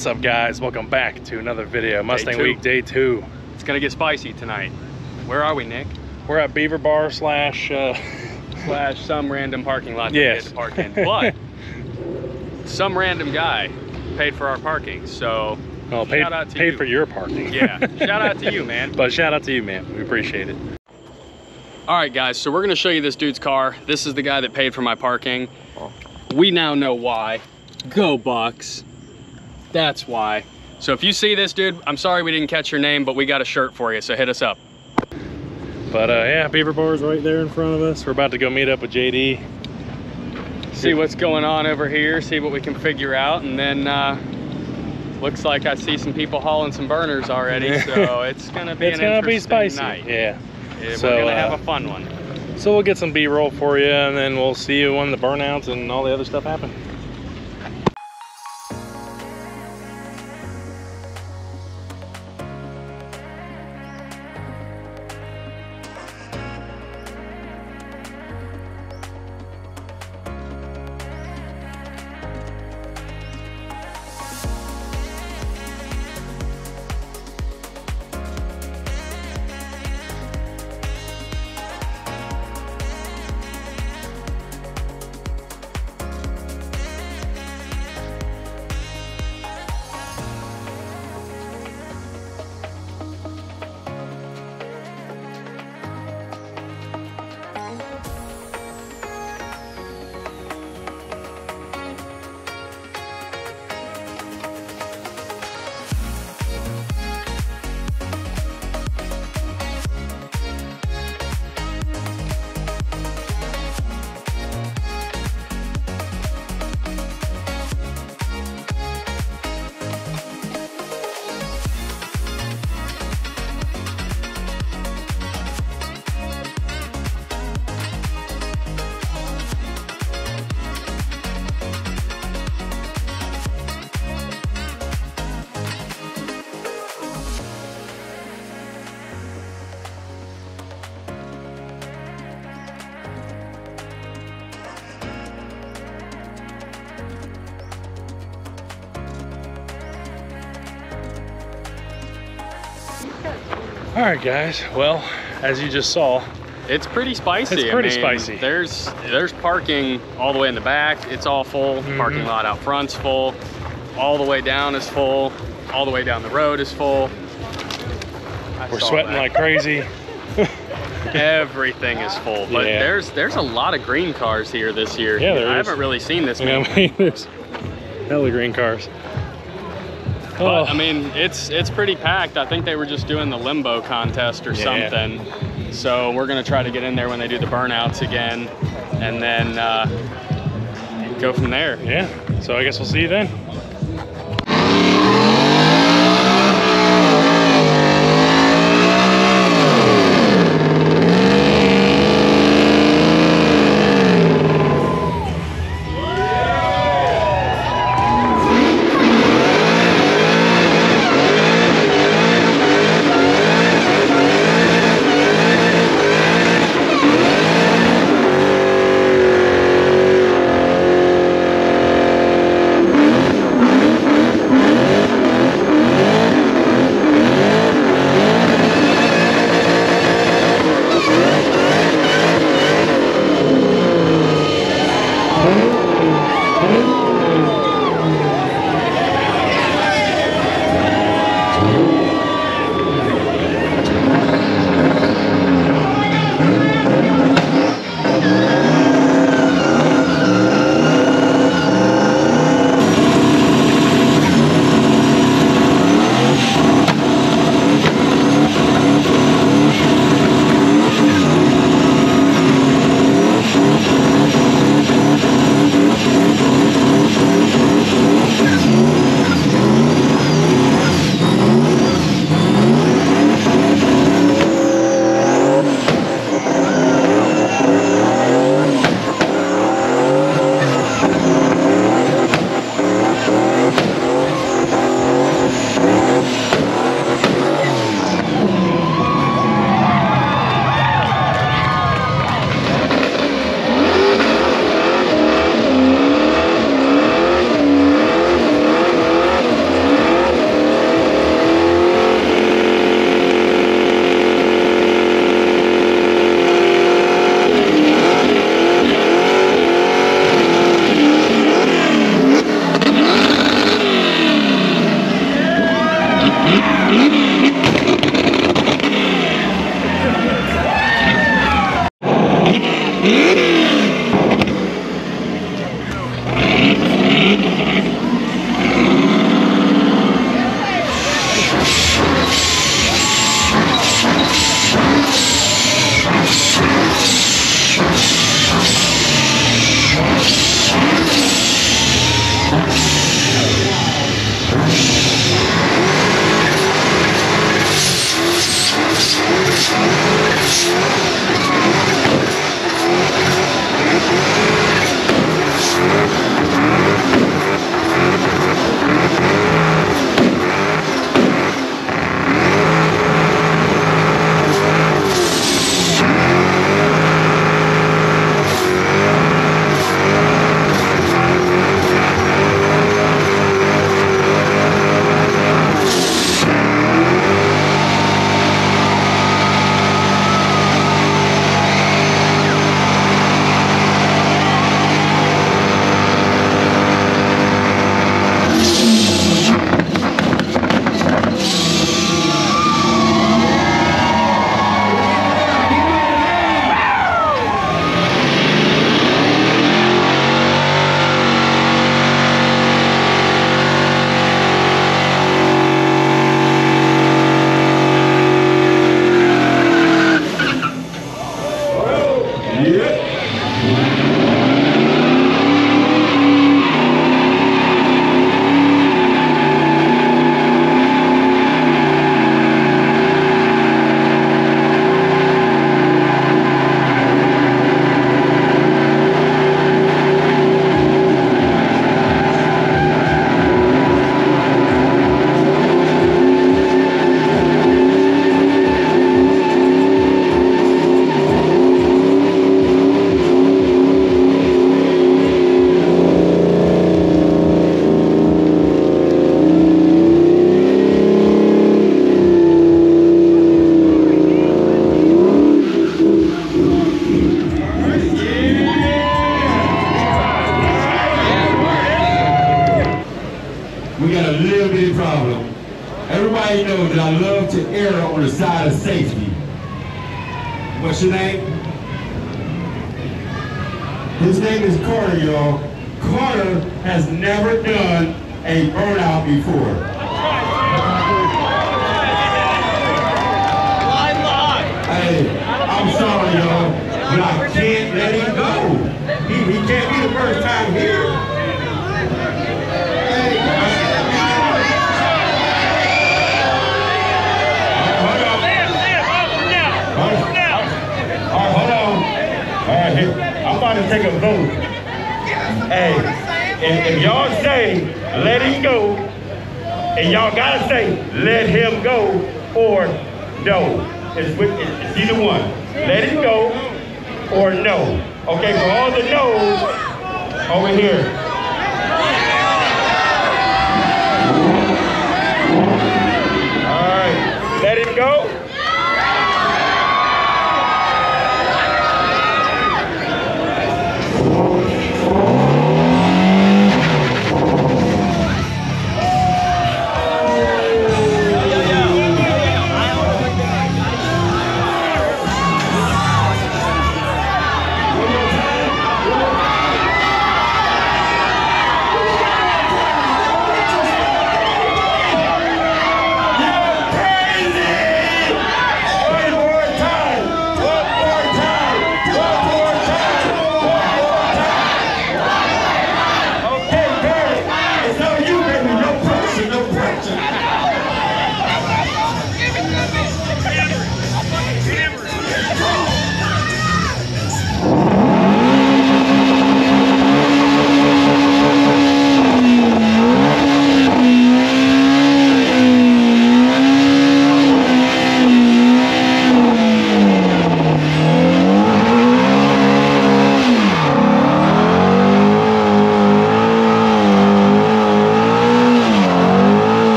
What's up guys? Welcome back to another video. Mustang two. Week Day 2. It's gonna get spicy tonight. Where are we, Nick? We're at Beaver Bar slash, uh, Slash some random parking lot that Yes. we had to park in. But some random guy paid for our parking. So well, paid, Shout out to paid you. for your parking. yeah, shout out to you, man. But shout out to you, man. We appreciate it. All right, guys, so we're gonna show you this dude's car. This is the guy that paid for my parking. We now know why. Go Bucks. That's why. So if you see this dude, I'm sorry we didn't catch your name, but we got a shirt for you, so hit us up. But uh, yeah, Beaver Bar's right there in front of us. We're about to go meet up with JD. See what's going on over here, see what we can figure out, and then uh, looks like I see some people hauling some burners already, so it's gonna be It's an gonna be interesting spicy. night. Yeah. Yeah, So, we're gonna uh, have a fun one. So we'll get some B-roll for you and then we'll see you when the burnouts and all the other stuff happen. All right, guys. Well, as you just saw, It's pretty spicy. It's I pretty mean, spicy. There's there's parking all the way in the back. It's all full. Mhm. Parking lot out front's full. All the way down is full. All the way down the road is full. I we're sweating that. like crazy. everything is full. But Yeah. there's there's a lot of green cars here this year. Yeah, there I is. haven't really seen this many. I mean, there's hella green cars. But Oh, I mean, it's it's pretty packed. I think they were just doing the limbo contest or Yeah. something. So we're gonna try to get in there when they do the burnouts again, and then uh, go from there. yeah. So I guess we'll see you then. Everybody knows that I love to err on the side of safety. What's your name? His name is Carter, y'all. Carter has never done a burnout before. Hey, I'm sorry, y'all, but I can't let him go. He, he can't be the first time On. All right, hold on. All right, here. I'm about to take a vote. Hey, if, if y'all say let him go, and y'all gotta say let him go or no. It's, with- it's either one. Let him go or no. Okay, for all the no's over here. All right, let him go.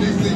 this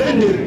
right,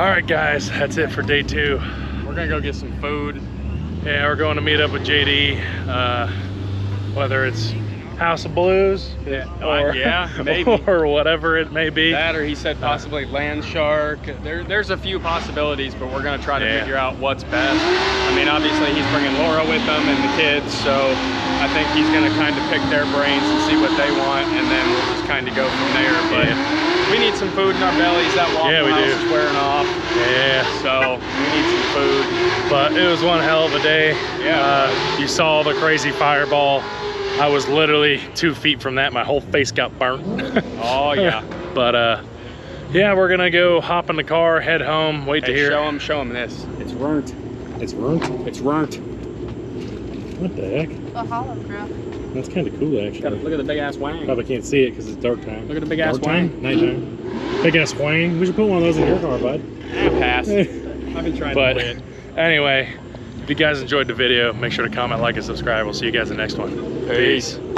All right, guys, that's it for day two. We're gonna go get some food. Yeah, we're going to meet up with JD. Uh, whether it's House of Blues, Yeah, or yeah, maybe. or whatever it may be. That or he said possibly land shark. There, there's a few possibilities, but we're gonna try to Yeah. figure out what's best. I mean, obviously he's bringing Laura with him and the kids, so I think he's gonna kind of pick their brains and see what they want, and then we'll just kind of go from there. But we need some food in our bellies. That Waffle Yeah, we House do. is wearing off, Yeah, so we need some food. but it was one hell of a day. Yeah. Uh, you saw the crazy fireball. I was literally two feet from that. My whole face got burnt. Oh yeah. but uh, yeah, we're gonna go hop in the car, head home, wait to hear. show him, show him this. It's burnt. It's burnt. It's burnt. What the heck? A holograph. That's kind of cool, actually. Look at the big ass wang. Probably can't see it because it's dark time. Look at the big ass dark time, nighttime. Big ass wang. We should put one of those in your car, bud. Ah, pass. I've been trying but to quit. anyway, if you guys enjoyed the video, make sure to comment, like, and subscribe. We'll see you guys in the next one. Peace. Thank